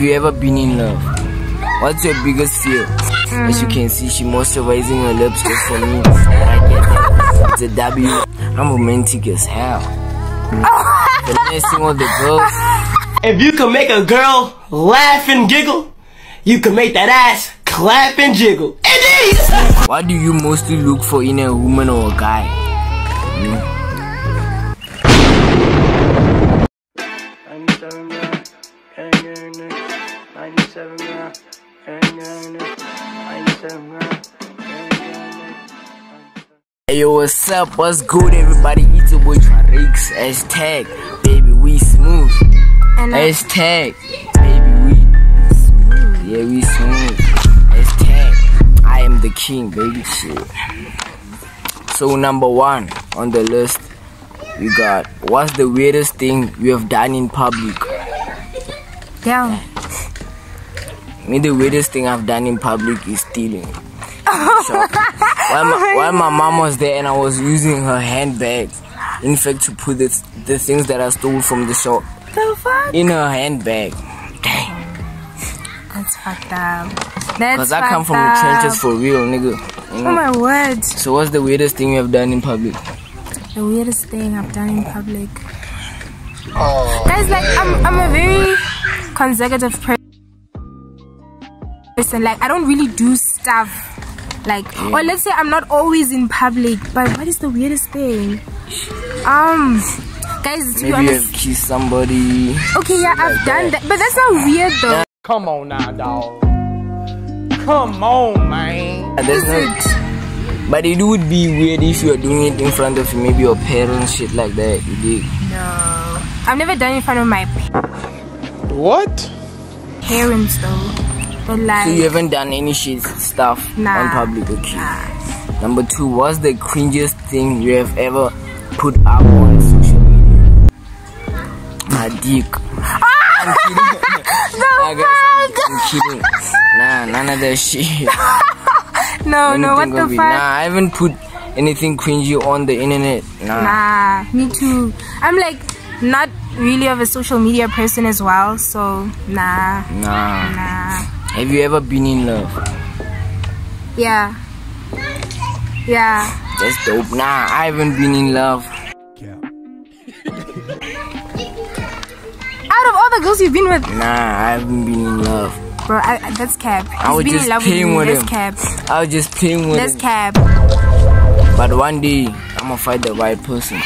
Have you ever been in love? What's your biggest fear? Mm. As you can see, she moisturizing her lips just for me. I get that. It's a W. I'm romantic as hell. Finessing all the girls. If you can make a girl laugh and giggle, you can make that ass clap and jiggle. Indeed! What do you mostly look for in a woman or a guy? Mm. Hey yo, what's up? What's good, everybody? It's your boy Tshwareks. Hashtag, baby, we smooth. Hashtag, baby, we smooth. Yeah, we smooth. Hashtag, I am the king, baby. Shit. So, number one on the list, we got what's the weirdest thing you have done in public? Yeah. Me, the weirdest thing I've done in public is stealing. while, oh my, while my mom was there and I was using her handbag, in fact, to put the, the things that I stole from the shop the fuck? in her handbag. Dang. That's fucked up. That's Cause I come from the trenches for real, nigga. You know? Oh my word. So what's the weirdest thing you have done in public? The weirdest thing I've done in public. Oh. Guys, like I'm, I'm a very consecutive person person like i don't really do stuff like yeah. or let's say i'm not always in public but what is the weirdest thing? Um guys to Maybe be honest you've kissed somebody. Okay yeah i've like done that. that but that's not weird though. Come on now dog come on man. Is it? But it would be weird if you are doing it in front of maybe your parents shit like that you dig? No. I've never done it in front of my what? parents though but like, so you haven't done any shit stuff nah, on public, okay? Nah. Number two, what's the cringiest thing you have ever put up on social media? My dick. Ah! I'm kidding. nah, guys, I'm, I'm, kidding. Nah, none of that shit. no, no, what the fuck? Nah, I haven't put anything cringy on the internet. Nah. Nah, me too. I'm like not really of a social media person as well, so nah. Nah. Nah. Have you ever been in love? Yeah. Yeah. That's dope. Nah, I haven't been in love. Yeah. Out of all the girls you've been with? Nah, I haven't been in love. Bro, I, I, that's cap. I was just playing with, with him. cap. I was just playing with that's him. cap. But one day, I'm gonna find the right person.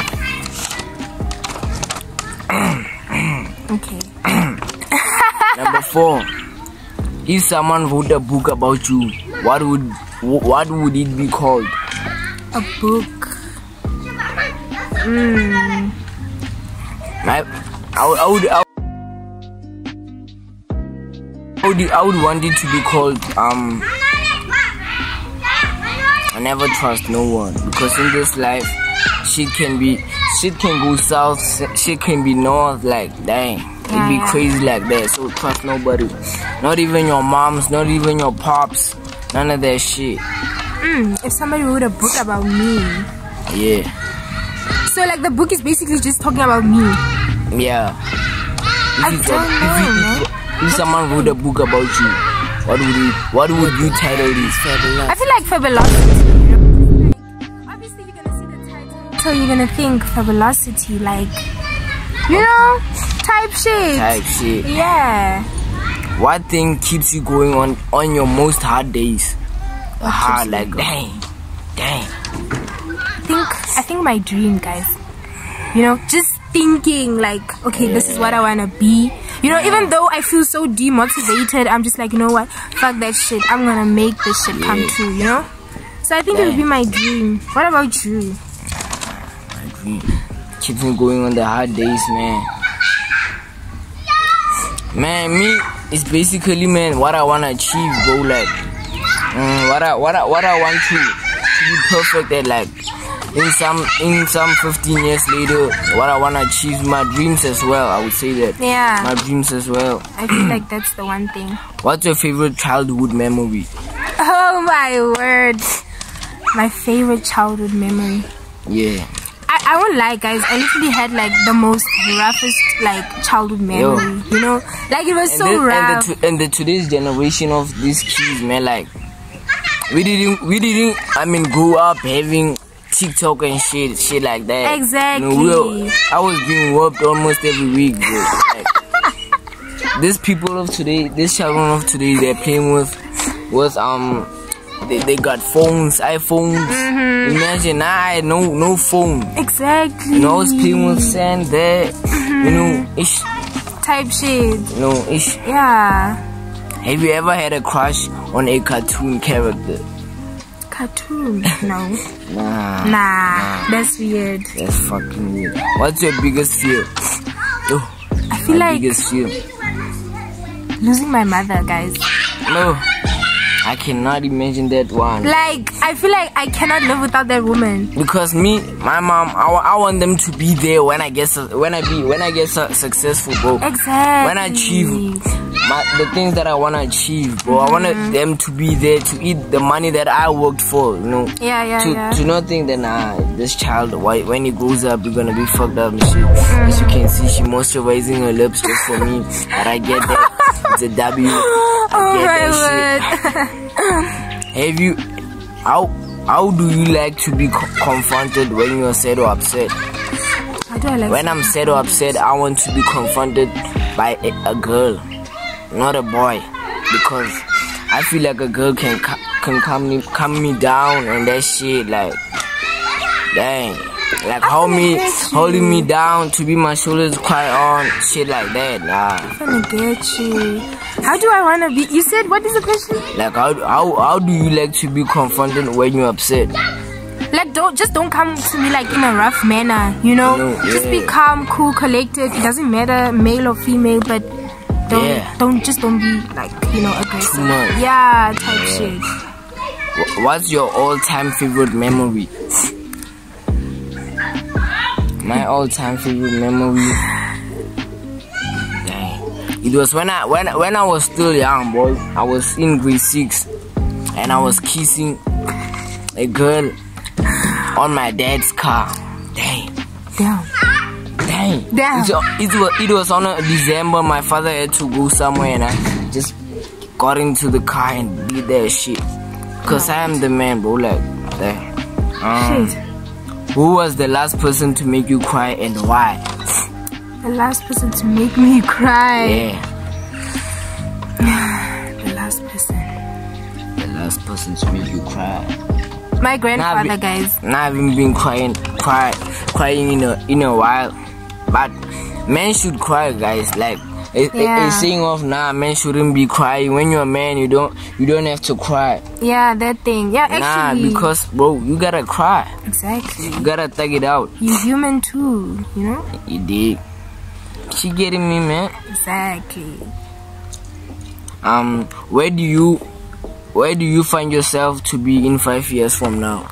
okay. Number four. If someone wrote a book about you, what would what would it be called? A book. Hmm. I, I, would, I would, I would, I would want it to be called um. I never trust no one because in this life, shit can be, shit can go south, shit can be north. Like dang. It'd be crazy like that. So trust nobody. Not even your moms, not even your pops. None of that shit. Mm, if somebody wrote a book about me. Yeah. So like the book is basically just talking about me. Yeah. If I don't know, if, if someone wrote a book about you, what would you what would you title this? Fabulous. I feel like fabulosity. obviously you're gonna see the title. So you're gonna think fabulosity, like you know type shit. Type shit. Yeah. What thing keeps you going on on your most hard days? What hard, like dang, dang. I think I think my dream, guys. You know, just thinking like, okay, yeah. this is what I wanna be. You know, yeah. even though I feel so demotivated, I'm just like, you know what? Fuck that shit. I'm gonna make this shit yeah. come true. You know. So I think it would be my dream. What about you? My dream keeps me going on the hard days, man. Man, me, it's basically, man, what I want to achieve, bro. Like, um, what I, what I, what I want to, to be perfect at, like, in some, in some 15 years later, what I want to achieve, my dreams as well. I would say that. Yeah. My dreams as well. I feel like that's the one thing. What's your favorite childhood memory? Oh my word. My favorite childhood memory. Yeah. I, I won't lie, guys. I literally had like the most roughest like childhood memory. You know, like it was And, so this, and, rough. the, and the today's generation of these kids, man, like we didn't, we didn't. I mean, grow up having TikTok and shit, shit like that. You know, we were- Exactly. I was being whooped almost every week, bro. Like, these people of today, these children of today, they're playing with, with um, they, they got phones, iPhones. Imagine I had no no phone. exactly. You know, I was playing with sand there. Mm-hmm. You know, ish. type shit. You know, ish. Yeah. Have you ever had a crush on a cartoon character? Cartoon. No. Nah, Nah. That's weird. that's fucking weird. What's your biggest fear? Yo, oh, I feel my like biggest fear. losing my mother, guys. No, I cannot imagine that one. Like I feel like I cannot live without that woman. Because me, my mom, I, I want them to be there when I get when I be when I get successful, bro. Exactly. When I achieve my, the things that I wanna achieve, bro. I wanted Mm-hmm. them to be there to eat the money that I worked for, you know. Yeah, yeah, to, yeah. to not think that nah, this child, why, when he grows up, he's gonna be fucked up and shit. Mm-hmm. As you can see, she moisturizing her lips just for me. But I get that. It's a W. I Oh get my that word. shit. Have you? How how do you like to be co- confronted when you're sad or upset? How do I like? When I'm sad or upset, I want to be confronted by a, a girl, not a boy, because I feel like a girl can ca- can calm me calm me down and that shit like, dang, like hold me holding me down to be my shoulders cry on shit like that. Nah, I'm gonna get you. How do I wanna be? You said what is the question? like how how how do you like to be confronted when you're upset? Like don't just don't come to me like in a rough manner, you know. No, Just be calm, cool, collected. It doesn't matter male or female, but don't Yeah. don't just don't be like you know aggressive. Too much. Yeah, type shit. What's your all-time favorite memory? My all-time favorite memory. Dang. It was when I when when I was still young, boy. I was in grade six, and I was kissing a girl on my dad's car. Dang, Damn. Dang. Damn. It, it was it was on a December. My father had to go somewhere, and I just got into the car and did that shit. Cause I am the man, bro. Like, that. Um, Shit. who was the last person to make you cry and why? The last person to make me cry. Yeah, The last person. the last person to make you cry. My grandfather, Nah, we- guys. Now I haven't been crying, cry, crying in a in a while, but men should cry, guys. Like. It, it- Yeah. it's saying off now, men shouldn't be crying. When you're a man, you don't you don't have to cry. Yeah, that thing. Yeah, actually. Nah, because bro, you gotta cry. exactly. You gotta thug it out. You're human too, you know? You dig? She getting me, man. Exactly. Um, where do you, where do you find yourself to be in five years from now?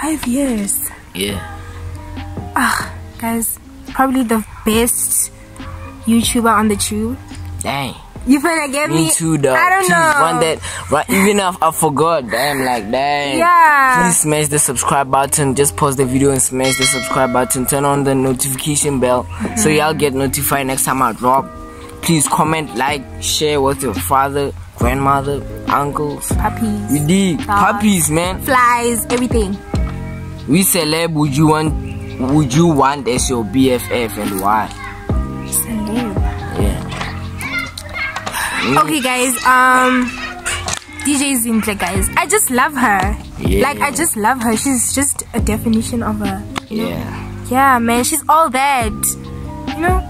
Five years. Yeah. Ah, guys, probably the best YouTuber on the tube. Dang. You finna get me? Me too, dog. I don't Please know. One that. Right, even if I forgot, damn, like, dang. Yeah. Please smash the subscribe button. Just pause the video and smash the subscribe button. Turn on the notification bell so mm. y'all get notified next time I drop. Please comment, like, share with your father, grandmother, uncles. Puppies, We. Dogs. Puppies, man. flies, everything. We celeb would you want would you want as your BFF and why? Yeah. Okay, guys. Um, DJ Zinhle, guys. I just love her. Yeah. Like I just love her. She's just a definition of a. Yeah. Yeah, man. She's all that. You know,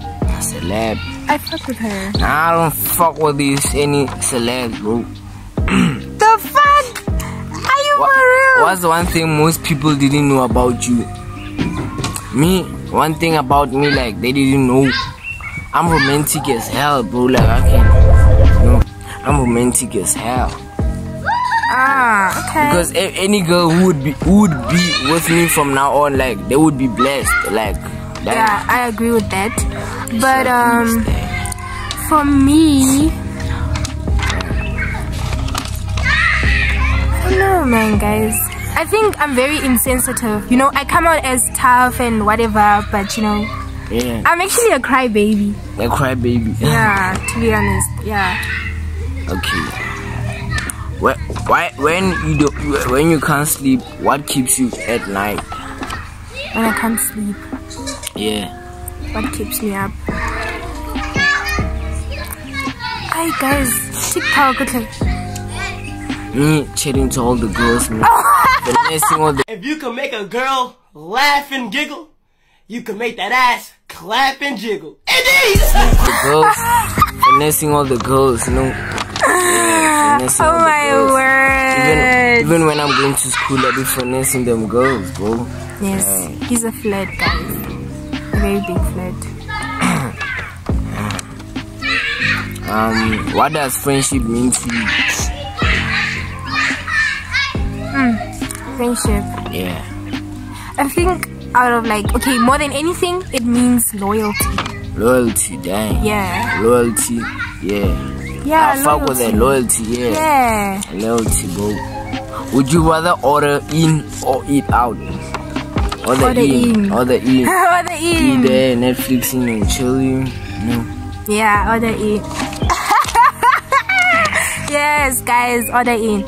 Celeb. I fuck with her. Nah, I don't fuck with these any celebs, bro. The fuck? Are you for real? What's the one thing most people didn't know about you? Me, one thing about me, like they didn't know. I'm romantic as hell, bro. Like I can, you know, I'm romantic as hell. Ah, okay. Because any girl who would be who would be with me from now on, like they would be blessed. Like, that. yeah, I agree with that. But um, for me, I don't know, man, guys. I think I'm very insensitive. You know, I come out as tough and whatever, but you know, Yeah. I'm actually a crybaby. A crybaby. Yeah, to be honest. Yeah. Okay. Why, why when you do when you can't sleep, what keeps you at night? When I can't sleep, Yeah. what keeps me up? Hi guys, TikTok. Okay. Me chatting to all the girls, man. Oh, Finessing all the If you can make a girl laugh and giggle, you can make that ass clap and jiggle. Indeed! the girls, finessing all the girls, you know. Yeah, Oh all the my girls. word. Even, even when I'm going to school, I be finessing them girls, bro. Yes, he's a flirt, guys. A very big flirt. Um, what does friendship mean to you? Friendship. Yeah. I think out of like, okay, more than anything, it means loyalty. Loyalty, dang. Yeah. Loyalty, yeah. Yeah, I fuck with that loyalty, yeah. Yeah. Loyalty, bro. Would you rather order in or eat out? Order, Order in. in. Order in. order Be in. there, Netflixing and chilling. Know. Yeah, order in. yes, guys, order in.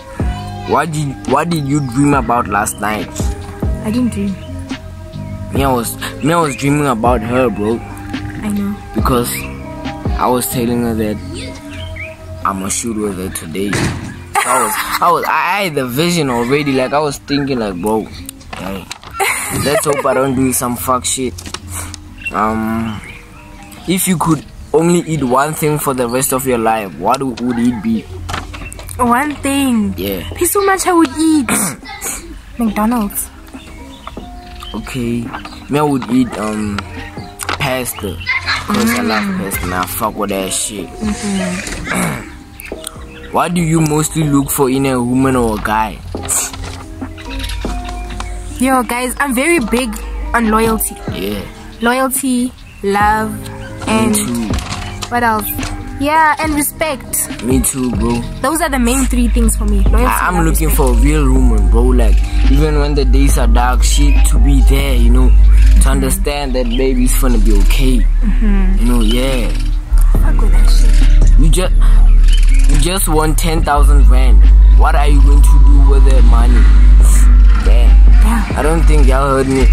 What did What did you dream about last night? I didn't dream. Me, I was me, I was dreaming about her, bro. I know. Because I was telling her that I'ma shoot with her today. So I was, I was, I had the vision already. Like I was thinking, like, bro, dang. Let's hope I don't do some fuck shit. Um, if you could only eat one thing for the rest of your life, what would it be? One thing. Yeah. There's so much I would eat. McDonald's. Okay. Me, I would eat um pasta. Cause I love pasta. Now fuck with that shit. what do you mostly look for in a woman or a guy? Yo, guys, I'm very big on loyalty. Yeah. Loyalty, love, and what else? Yeah, and respect. Me too, bro. Those are the main three things for me. Loyalty, I- I'm looking respect. for a real woman, bro. Like, even when the days are dark, shit to be there, you know, to understand that baby's gonna be okay. Mm-hmm. You know, yeah. Fuck with that shit. You just, you just won ten thousand rand. What are you going to do with that money? Damn. Yeah. I don't think y'all heard me.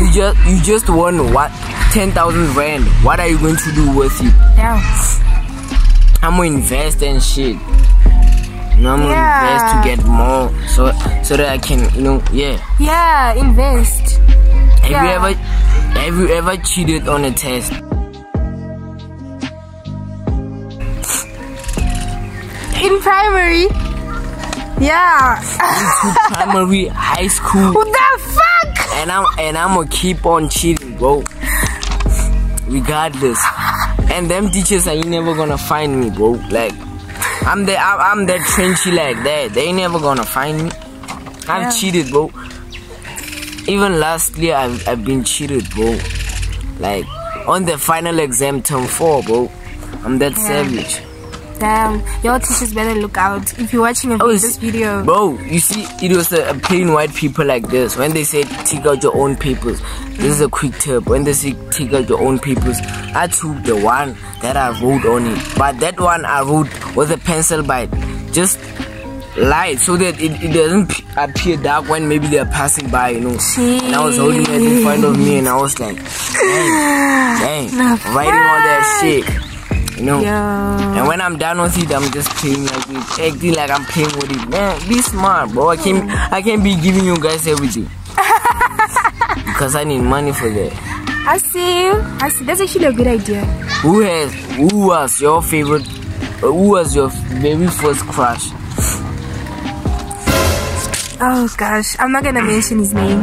you just, you just won what? Ten thousand rand. What are you going to do with it? Down. I'm gonna invest and shit. You know, I'm gonna Yeah. invest to get more, so so that I can, you know, yeah. Yeah, invest. Have you ever, have you ever cheated on a test? In primary. Yeah. Primary, high school, what the fuck? and I'm and I'm gonna keep on cheating, bro. Regardless, and them teachers are you never gonna find me, bro. Like, I'm the I'm, I'm that trenchy like that. They ain't never gonna find me. I've Yeah. cheated, bro. Even last year, I've, I've been cheated, bro. Like on the final exam, term four, bro. I'm that savage. Damn. Your teachers better look out. If you're watching was- this video. Bro, you see, it was a, a plain white people like this. When they said take out your own papers, this is a quick tip. When they take out your own papers, I took the one that I wrote on it. But that one I wrote with a pencil bite. Just light so that it, it doesn't appear dark when maybe they're passing by, you know. And I was holding it in front of me and I was like, dang, dang, writing all that shit. You know. Yo. And when I'm done with it, I'm just playing like it, acting like I'm playing with it. Man, be smart, bro. I can't, I can't be giving you guys everything because I need money for that. I see. I see. That's actually a good idea. Who has, who was your favorite? uh, Who was your very first crush? Oh gosh, I'm not gonna mention his name.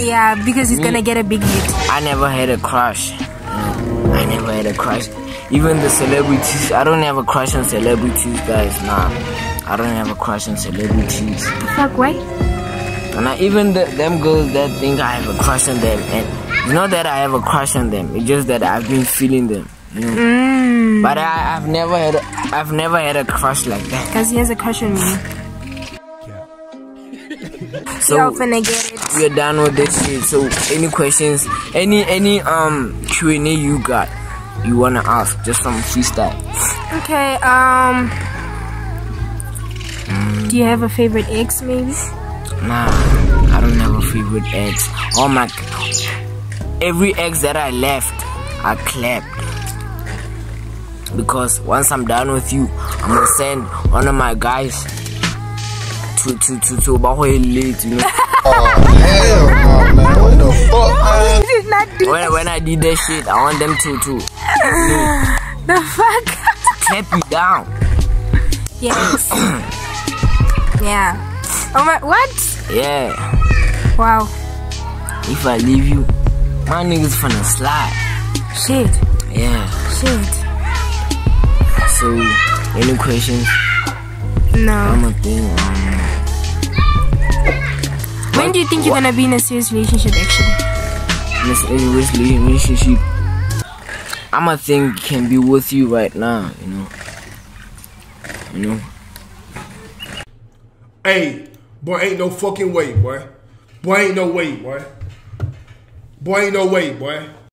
Yeah, because he's gonna get a big hit. I never had a crush. I never had a crush. Even the celebrities, I don't have a crush on celebrities, guys. Nah, I don't have a crush on celebrities. The fuck, why? And I, even the, them girls that think I have a crush on them, and it's not that I have a crush on them. It's just that I've been feeling them. You know? Mm. But I, I've never had, a, I've never had a crush like that. Because he has a crush on me. So- Y'all finna get it. we're done with this shit. So any questions, any any um Q and A you got, you wanna ask, just some freestyle. Okay, um. Do you have a favorite ex, maybe? Nah, I don't have a favorite ex. All my every ex that I left, I clapped. Because once I'm done with you, I'm gonna send one of my guys to to to to Bahoe late, you know. Oh hell no, man. What the fuck, man? You did not do When when I did that shit, I want them to to the fuck. clap you down. yes. yeah. Oh my. What? Yeah. Wow. If I leave you, my niggas finna slide. Shit. Yeah. Shit. So any questions? No. I'ma think. Um, When do you think you're gonna be in a serious relationship, actually? Miss English relationship. I'ma think can be with you right now, you know. You know. Hey, boy, ain't no fucking way, boy. Boy, ain't no way, boy. Boy, ain't no way, boy.